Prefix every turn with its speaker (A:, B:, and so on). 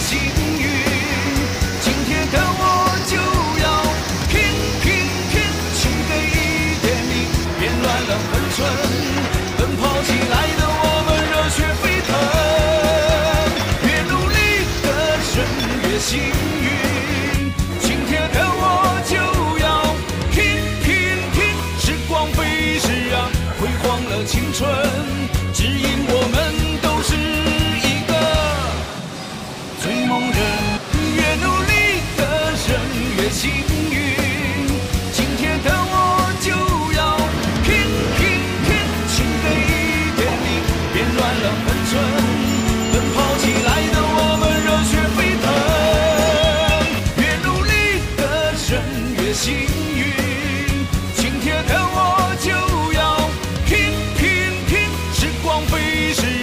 A: 幸运今天的我就要拼拼拼去给一点力别乱了分寸奔跑起来的我们热血沸腾越努力的人越幸运幸运，今天的我就要拼拼拼，新的一天里，别乱了分寸，奔跑起来的我们热血沸腾，越努力的人越幸运，今天的我就要拼拼拼，时光飞逝。